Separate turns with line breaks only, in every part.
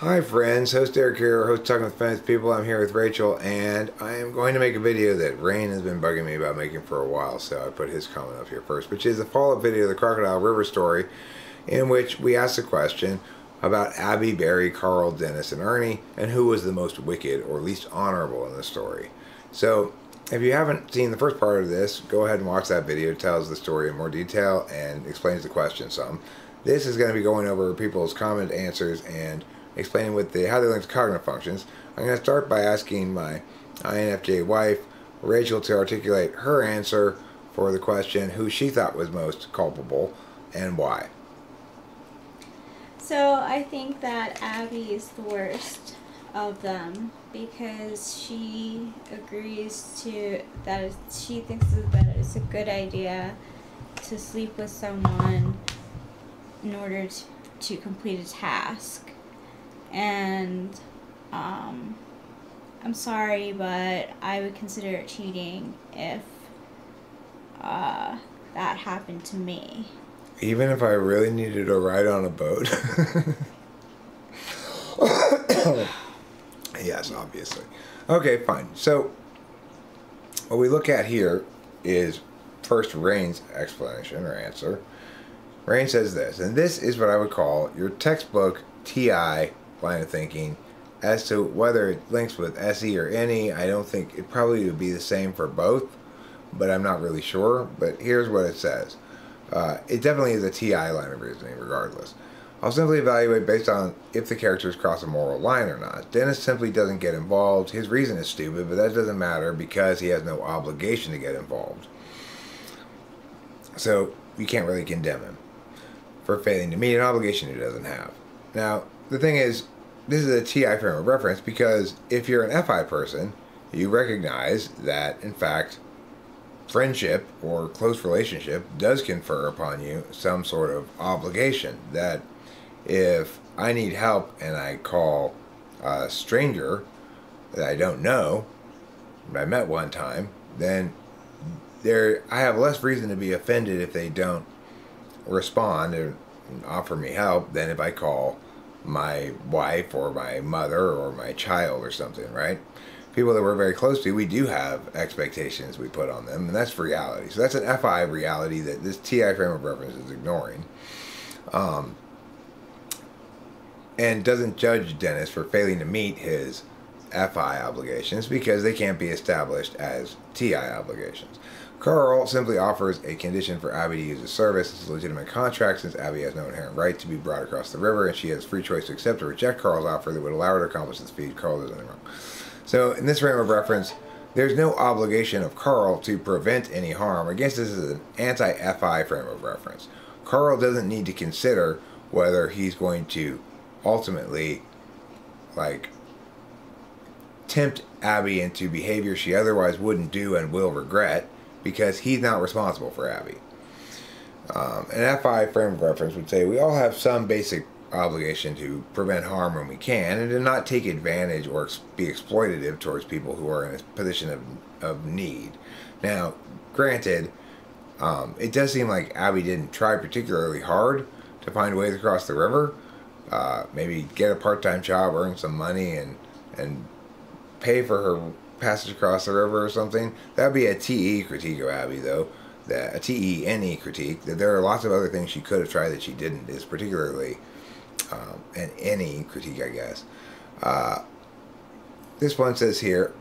Hi friends, host Eric here, host Talking with Famous People. I'm here with Rachel and I am going to make a video that Raen has been bugging me about making for a while, so I put his comment up here first, which is a follow-up video of the Crocodile River story in which we ask the question about Abby, Barry, Carl, Dennis, and Ernie, and who was the most wicked or least honorable in the story. So, if you haven't seen the first part of this, go ahead and watch that video. It tells the story in more detail and explains the question some. This is going to be going over people's comment answers and explaining what the how they link to cognitive functions. I'm going to start by asking my INFJ wife, Rachel, to articulate her answer for the question who she thought was most culpable and why.
So I think that Abby is the worst of them because she agrees to that she thinks that it's a good idea to sleep with someone in order to, to complete a task and um, I'm sorry, but I would consider it cheating if uh, that happened to me.
Even if I really needed a ride on a boat? yes, obviously. Okay, fine. So, what we look at here is first Raen's explanation or answer. Rain says this, and this is what I would call your textbook TI line of thinking. As to whether it links with SE or NE, I don't think it probably would be the same for both, but I'm not really sure. But here's what it says. Uh, it definitely is a TI line of reasoning regardless. I'll simply evaluate based on if the characters cross a moral line or not. Dennis simply doesn't get involved. His reason is stupid, but that doesn't matter because he has no obligation to get involved. So you can't really condemn him for failing to meet an obligation he doesn't have. Now, the thing is, this is a TI frame of reference because if you're an FI person, you recognize that, in fact, friendship or close relationship does confer upon you some sort of obligation. That if I need help and I call a stranger that I don't know, that I met one time, then there I have less reason to be offended if they don't respond and offer me help than if I call my wife or my mother or my child or something, right? People that we're very close to, we do have expectations we put on them, and that's reality. So that's an FI reality that this TI frame of reference is ignoring. Um, and doesn't judge Dennis for failing to meet his FI obligations because they can't be established as TI obligations. Carl simply offers a condition for Abby to use his service. It's a legitimate contract since Abby has no inherent right to be brought across the river and she has free choice to accept or reject Carl's offer that would allow her to accomplish this feat. Carl does nothing wrong. So in this frame of reference, there's no obligation of Carl to prevent any harm. Guess this is an anti-FI frame of reference. Carl doesn't need to consider whether he's going to ultimately like tempt Abby into behavior she otherwise wouldn't do and will regret because he's not responsible for Abby. Um, an FI frame of reference would say we all have some basic obligation to prevent harm when we can and to not take advantage or be exploitative towards people who are in a position of, of need. Now, granted, um, it does seem like Abby didn't try particularly hard to find ways across the river. Uh, maybe get a part-time job, earn some money, and and pay for her passage across the river or something. That'd be a TE critique of Abby, though. That a TE critique. That there are lots of other things she could have tried that she didn't. Is particularly um, an NE critique, I guess. Uh, this one says here,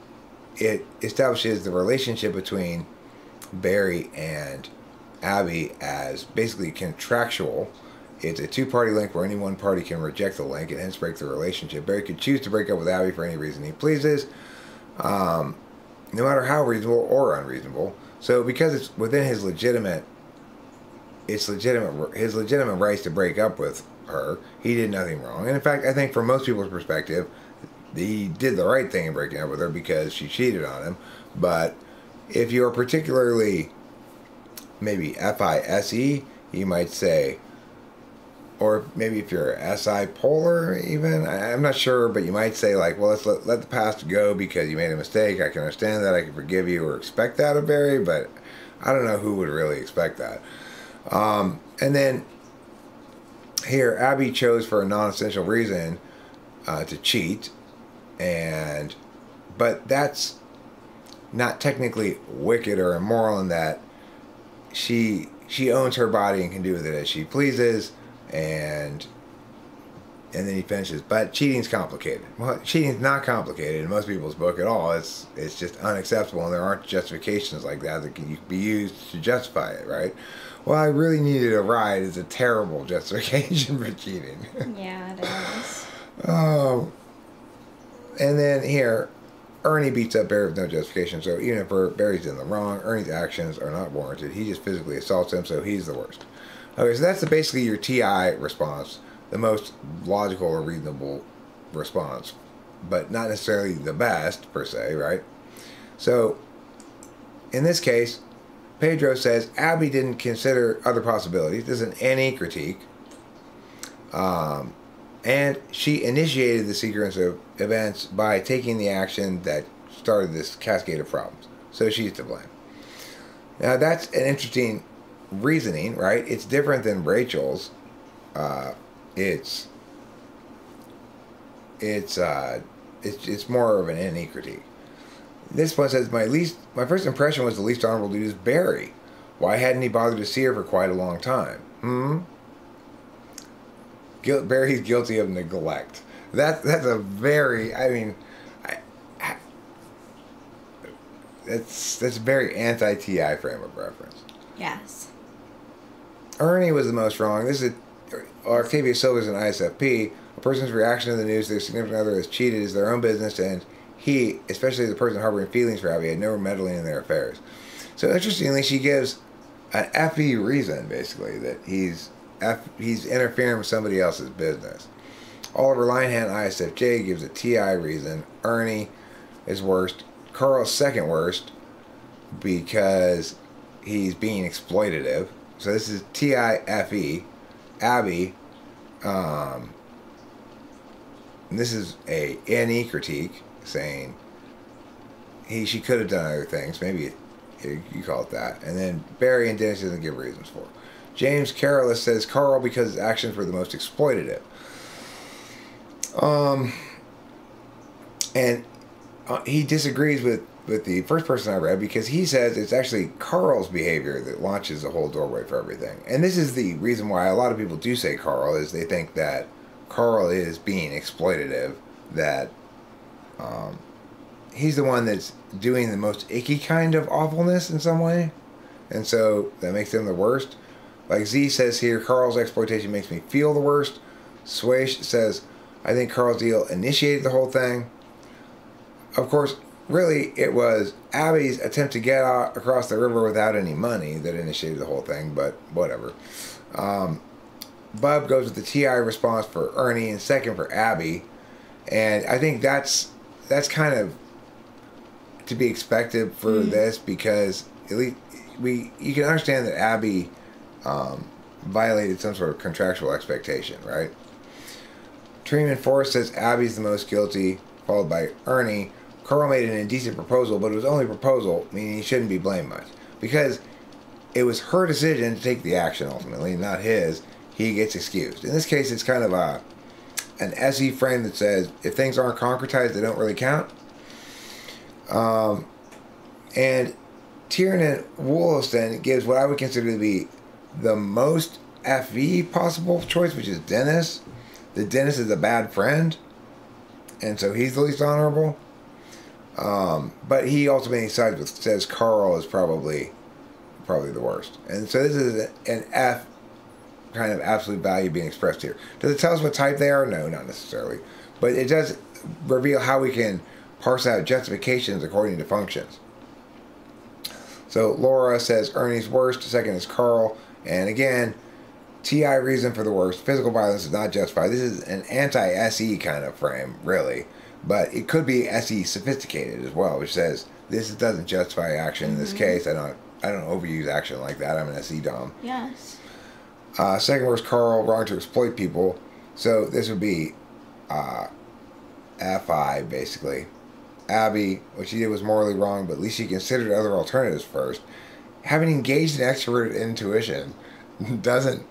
it establishes the relationship between Barry and Abby as basically contractual. It's a two-party link where any one party can reject the link and hence break the relationship. Barry could choose to break up with Abby for any reason he pleases um, no matter how reasonable or unreasonable. So because it's within his legitimate, it's legitimate his legitimate rights to break up with her. He did nothing wrong, and in fact, I think from most people's perspective, he did the right thing in breaking up with her because she cheated on him. But if you're particularly maybe FISE, you might say, or maybe if you're SI polar even I'm not sure but you might say like well let's let, let the past go because you made a mistake. I can understand that. I can forgive you or expect that of Barry but I don't know who would really expect that. Um, and then here Abby chose for a non-essential reason uh, to cheat, and but that's not technically wicked or immoral in that she she owns her body and can do with it as she pleases, and and then he finishes. But cheating's complicated. Well, cheating's not complicated in most people's book at all. It's it's just unacceptable, and there aren't justifications like that that can be used to justify it, right? Well, I really needed a ride is a terrible justification for cheating.
Yeah, it is.
Oh, and then here, Ernie beats up Barry with no justification. So even if Barry's in the wrong, Ernie's actions are not warranted. He just physically assaults him, so he's the worst. Okay, so that's basically your TI response, the most logical or reasonable response, but not necessarily the best per se, right? So in this case, Pedro says Abby didn't consider other possibilities. This is an NE critique. Um, and she initiated the sequence of events by taking the action that started this cascade of problems. So she's to blame. Now that's an interesting reasoning, right? It's different than Rachel's. Uh, it's it's uh, it's it's more of an NE critique. This one says my least my first impression was the least honorable dude is Barry. Why hadn't he bothered to see her for quite a long time? Hmm. Barry's guilty of neglect. That that's a very I mean, I, I, that's that's very anti Ti frame of reference.
Yes.
Ernie was the most wrong. This is Octavia Silver's an ISFP. A person's reaction to the news their significant other is cheated is their own business, and he, especially the person harboring feelings for Abby, had never meddling in their affairs. So interestingly, she gives an FE reason, basically, that he's he's interfering with somebody else's business. Oliver Linehan, ISFJ, gives a TI reason. Ernie is worst. Carl's second worst because he's being exploitative. So this is TIFE. Abby, um, this is a NE critique saying he she could have done other things. Maybe you call it that. And then Barry and Dennis doesn't give reasons for. James Carolus says Carl because his actions were the most exploitative. Um, and uh, he disagrees with with the first person I read because he says it's actually Carl's behavior that launches the whole doorway for everything. And this is the reason why a lot of people do say Carl is they think that Carl is being exploitative, that um, he's the one that's doing the most icky kind of awfulness in some way. And so that makes him the worst. Like Z says here, Carl's exploitation makes me feel the worst. Swash says, I think Carl's deal initiated the whole thing. Of course, really, it was Abby's attempt to get across the river without any money that initiated the whole thing, but whatever. Um, Bub goes with the TI response for Ernie and second for Abby. And I think that's that's kind of to be expected for mm-hmm. this because at least we you can understand that Abby um, violated some sort of contractual expectation, right? Treeman Forrest says Abby's the most guilty, followed by Ernie. Carl made an indecent proposal, but it was only a proposal, meaning he shouldn't be blamed much. Because it was her decision to take the action ultimately, not his. He gets excused. In this case, it's kind of a an SE frame that says if things aren't concretized, they don't really count. Um, and Tiernan Wollaston gives what I would consider to be the most FV possible choice, which is Dennis. The Dennis is a bad friend, and so he's the least honorable. Um, but he ultimately sides with says Carl is probably probably the worst, and so this is an F kind of absolute value being expressed here. Does it tell us what type they are? No, not necessarily, but it does reveal how we can parse out justifications according to functions. So Laura says Ernie's worst, second is Carl, and again, TI reason for the worst. Physical violence is not justified. This is an anti SE kind of frame, really but it could be SE sophisticated as well, which says this doesn't justify action in this mm-hmm. case. I don't I don't overuse action like that. I'm an SE dom.
Yes.
Uh, second worst, Carl wrong to exploit people. So this would be uh, FI basically. Abby, what she did was morally wrong, but at least she considered other alternatives first. Having engaged in extrovert intuition doesn't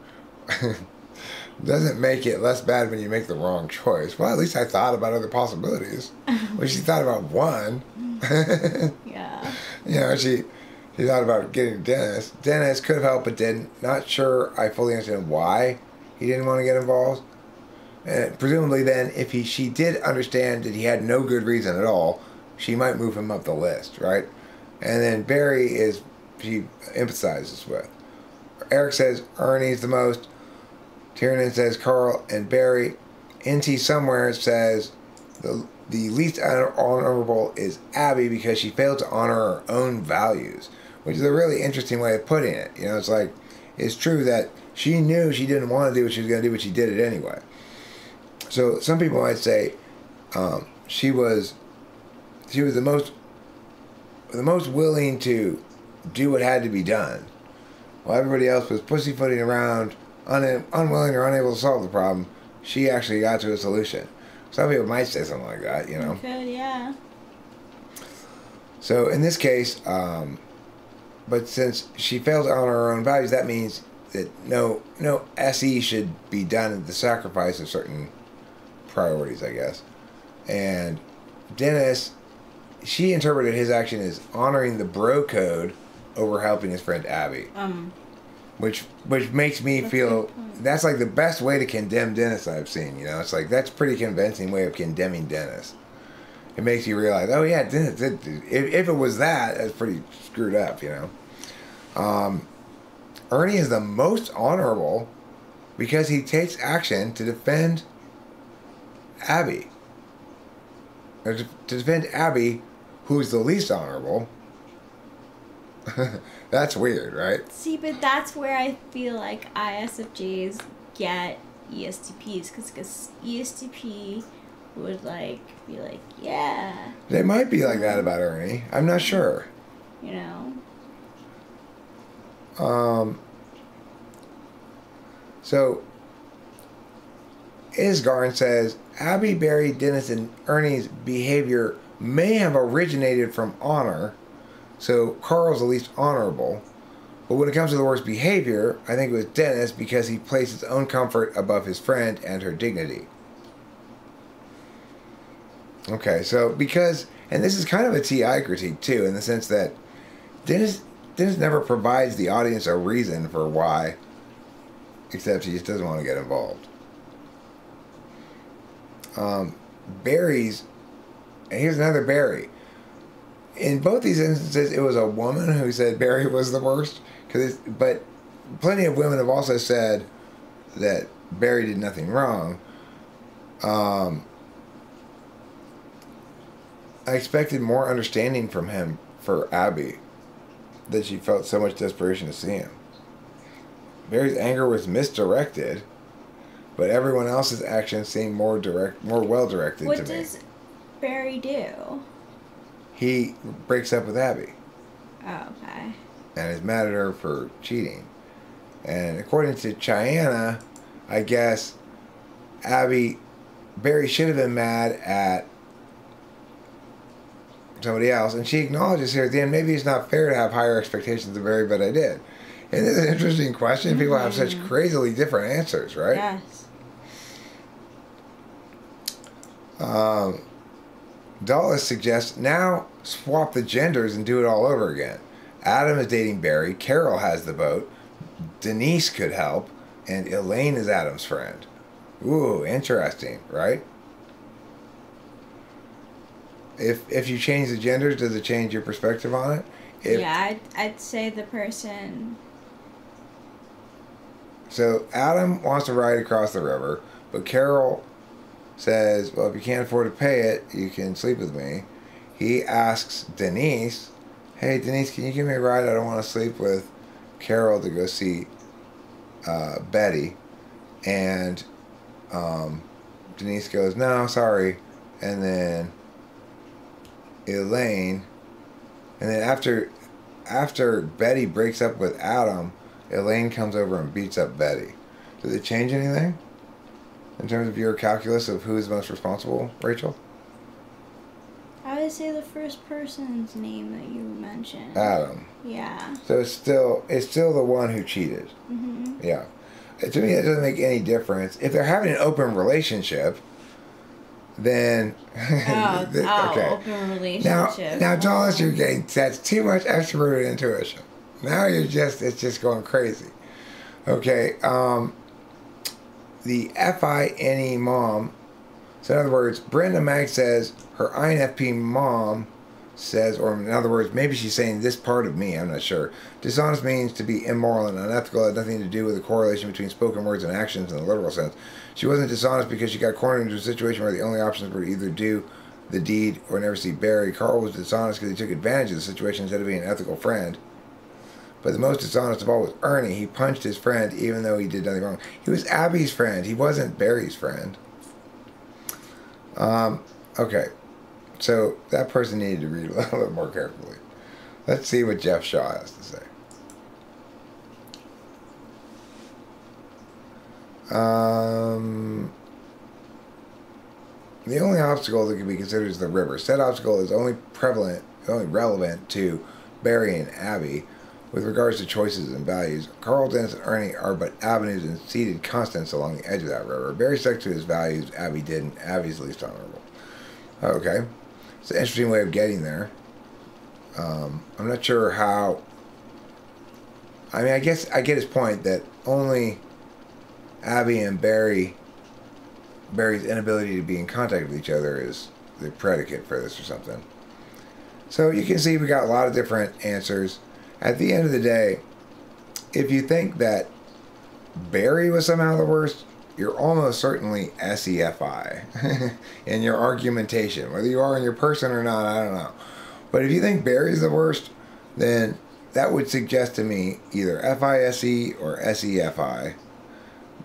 doesn't make it less bad when you make the wrong choice. Well, at least I thought about other possibilities. well, she thought about one.
Yeah.
you know, she she thought about getting Dennis. Dennis could have helped, but didn't. Not sure. I fully understand why he didn't want to get involved. And presumably, then, if he she did understand that he had no good reason at all, she might move him up the list, right? And then Barry is she empathizes with. Eric says Ernie's the most. Tiernan says Carl and Barry. NT somewhere says the the least honorable is Abby because she failed to honor her own values, which is a really interesting way of putting it. You know, it's like it's true that she knew she didn't want to do what she was going to do, but she did it anyway. So some people might say um, she was she was the most the most willing to do what had to be done, while everybody else was pussyfooting around, un- unwilling or unable to solve the problem. She actually got to a solution. Some people might say something like that, you know.
Good, yeah.
So in this case, um, but since she failed to honor her own values, that means that no no SE should be done at the sacrifice of certain priorities, I guess. And Dennis, she interpreted his action as honoring the bro code over helping his friend Abby,
Um,
which which makes me
That's
feel that's like the best way to condemn Dennis I've seen. You know, it's like that's a pretty convincing way of condemning Dennis. It makes you realize, oh yeah, Dennis. Did, if, if it was that, that's pretty screwed up. You know. Um, Ernie is the most honorable because he takes action to defend Abby. Or to, to defend Abby, who's the least honorable. That's weird, right?
see, but that's where I feel like ISFJs get ESTPs because ESTP would like be like, yeah,
They might be like that about Ernie. I'm not sure.
you know.
Um, so, Isgarn says Abby, Barry, Dennis, and Ernie's behavior may have originated from honor, so Carl's the least honorable. But when it comes to the worst behavior, I think it was Dennis because he placed his own comfort above his friend and her dignity. Okay, so because, and this is kind of a TI critique too, in the sense that Dennis Dennis never provides the audience a reason for why, except he just doesn't want to get involved. Um, Barry's, and here's another Barry. In both these instances, it was a woman who said Barry was the worst. Cause but plenty of women have also said that Barry did nothing wrong. Um, I expected more understanding from him for Abby that she felt so much desperation to see him. Barry's anger was misdirected, but everyone else's actions seemed more direct, more well directed
What
to me.
What does Barry do?
He breaks up with Abby
Oh, okay.
and is mad at her for cheating. And according to Cheyenne, I guess Abby, Barry should have been mad at somebody else, and she acknowledges here at the end maybe it's not fair to have higher expectations of Barry, but I did. And it's an interesting question. People have such crazily different answers, right?
Yes.
Um, Dulles suggests now swap the genders and do it all over again. Adam is dating Barry. Carol has the boat, Denise could help, and Elaine is Adam's friend. Ooh, interesting, right? If if you change the genders, does it change your perspective on it? If,
yeah, I'd, I'd say the person.
So Adam wants to ride across the river, but Carol says, "Well, if you can't afford to pay it, you can sleep with me." He asks Denise, "Hey, Denise, can you give me a ride? I don't want to sleep with Carol to go see uh, Betty." And um, Denise goes, "No, sorry." And then Elaine, and then after after Betty breaks up with Adam, Elaine comes over and beats up Betty. Did it change anything in terms of your calculus of who is most responsible, Rachel?
I would say the first person's name that you mentioned.
Adam.
yeah.
So it's still it's still the one who cheated.
Mm-hmm.
Yeah. to me, that doesn't make any difference. If they're having an open relationship, then
Oh,
th-
oh open
Now,
relationship.
now, Dallas, you're getting that's too much extroverted intuition. Now you're just it's just going crazy. Okay, um, the FINE mom. So in other words, Brenda Mag says her INFP mom says, or in other words, maybe she's saying this part of me. I'm not sure. Dishonest means to be immoral and unethical. It had nothing to do with the correlation between spoken words and actions in the literal sense. She wasn't dishonest because she got cornered into a situation where the only options were to either do the deed or never see Barry. Carl was dishonest because he took advantage of the situation instead of being an ethical friend. But the most dishonest of all was Ernie. He punched his friend even though he did nothing wrong. He was Abby's friend. He wasn't Barry's friend. Um, okay. So that person needed to read a little bit more carefully. Let's see what Jeff Shaw has to say. Um, the only obstacle that can be considered is the river. Said obstacle is only prevalent, only relevant to Barry and Abby with regards to choices and values. Carl, Dennis, and Ernie are but avenues and seated constants along the edge of that river. Barry stuck to his values, Abby didn't. Abby's least honorable. Okay. It's an interesting way of getting there. Um, I'm not sure how. I mean, I guess I get his point that only Abby and Barry, Barry's inability to be in contact with each other is the predicate for this or something. So you can see we got a lot of different answers. At the end of the day, if you think that Barry was somehow the worst, you're almost certainly SEFI in your argumentation. Whether you are in your person or not, I don't know. But if you think Barry's the worst, then that would suggest to me either FISE or SEFI.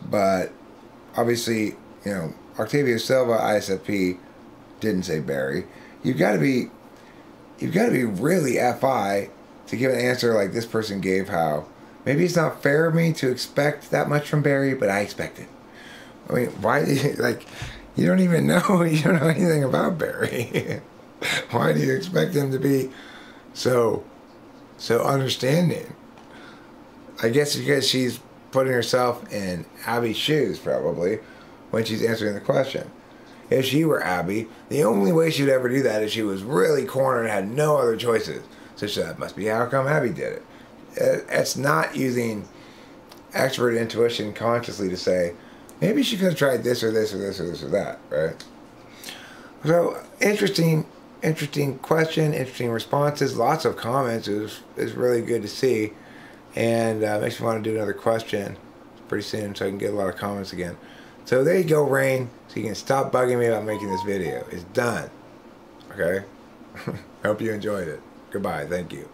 But obviously, you know, Octavio Silva, ISFP, didn't say Barry. You've got to be, you've got to be really FI to give an answer like this person gave. How maybe it's not fair of me to expect that much from Barry, but I expect it. I mean, why do you like? You don't even know. You don't know anything about Barry. why do you expect him to be so so understanding? I guess because she's putting herself in Abby's shoes, probably, when she's answering the question. If she were Abby, the only way she would ever do that is she was really cornered and had no other choices. She, that must be how come Abby did it. It's not using expert intuition consciously to say, maybe she could have tried this or this or this or this or that, right? So interesting, interesting question, interesting responses, lots of comments. It was, it was really good to see, and uh, makes me want to do another question pretty soon so I can get a lot of comments again. So there you go, Raen. So you can stop bugging me about making this video. It's done. Okay? Hope you enjoyed it. Goodbye. Thank you.